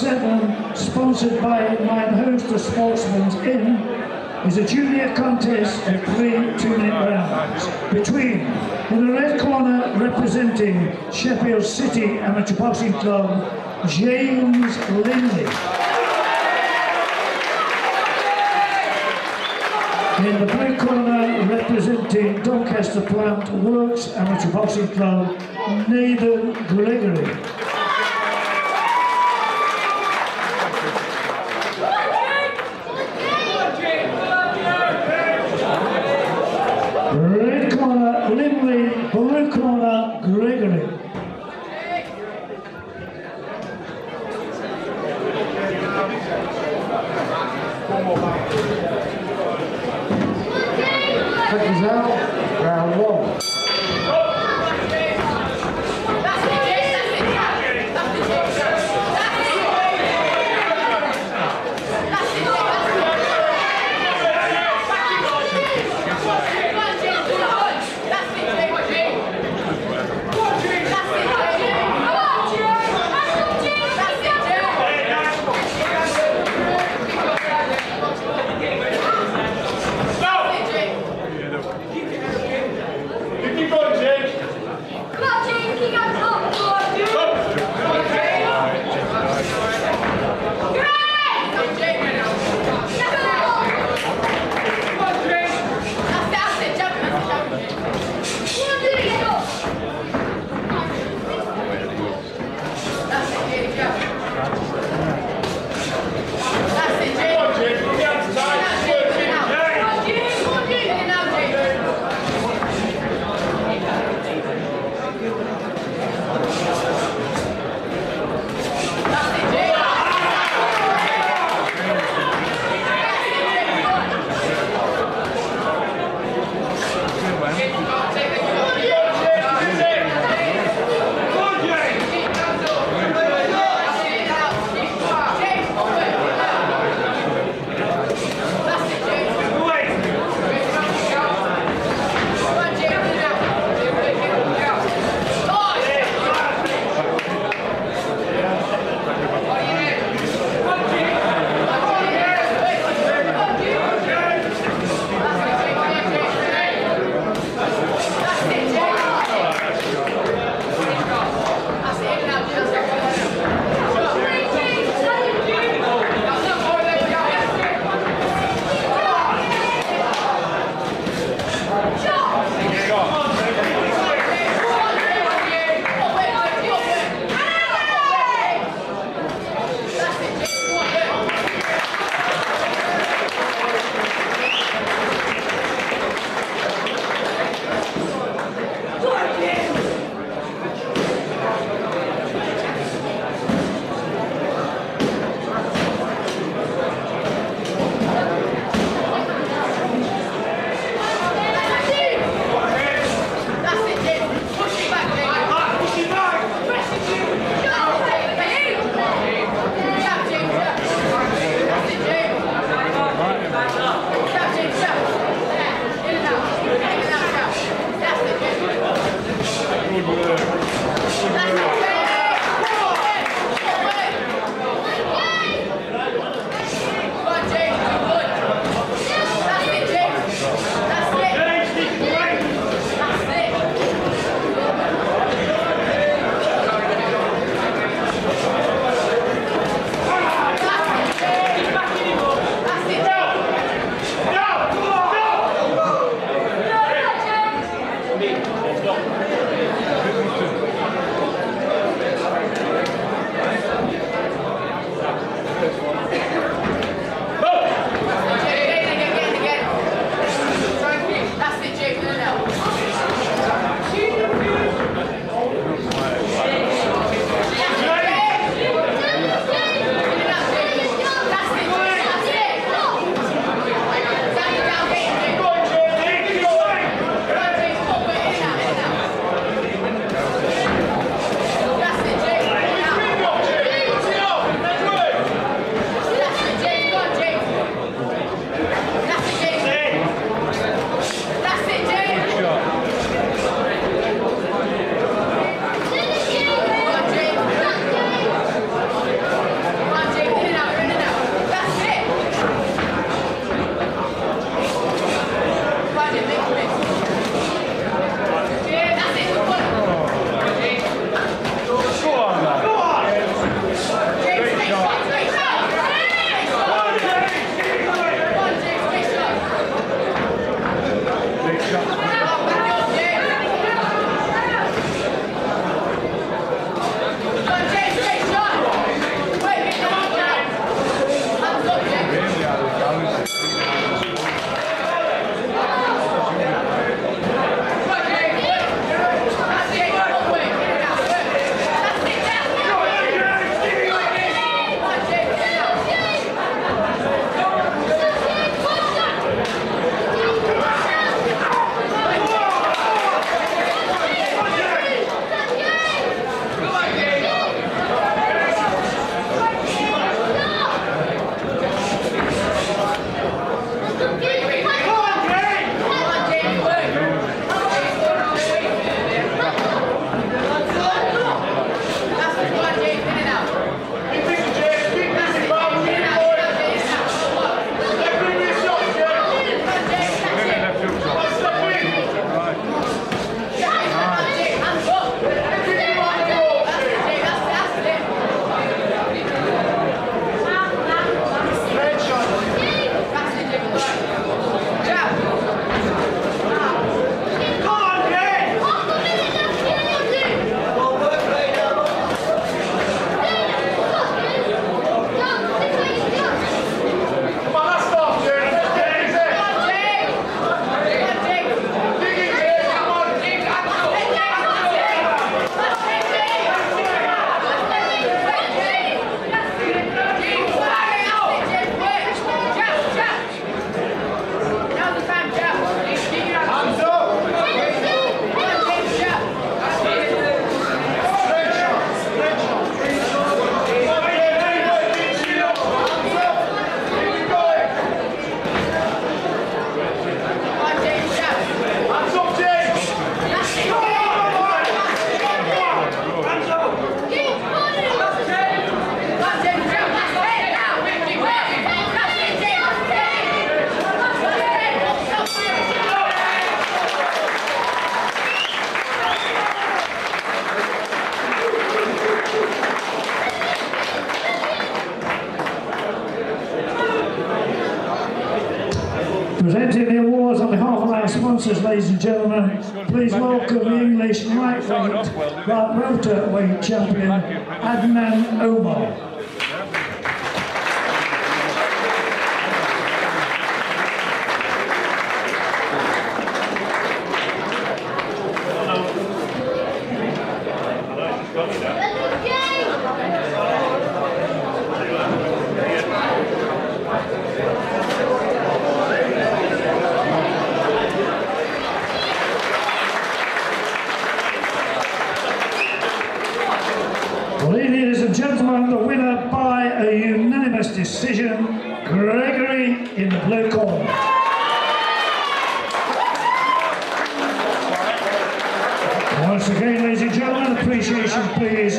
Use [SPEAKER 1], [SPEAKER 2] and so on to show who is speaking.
[SPEAKER 1] number seven, sponsored by Midhurst Sportsman's Inn, is a junior contest of three two-minute rounds between, in the red corner representing Sheffield City Amateur Boxing Club, James Linley. In the blue corner representing Doncaster Plant Works Amateur Boxing Club, Nathan Gregory. Red blue corner, Gregory. Presenting the awards on behalf of our sponsors, ladies and gentlemen, please welcome the English lightweight, welterweight champion, Adnan Amar. Ladies and gentlemen, the winner by a unanimous decision, Gregory in the blue corner. Once again, ladies and gentlemen, appreciation please,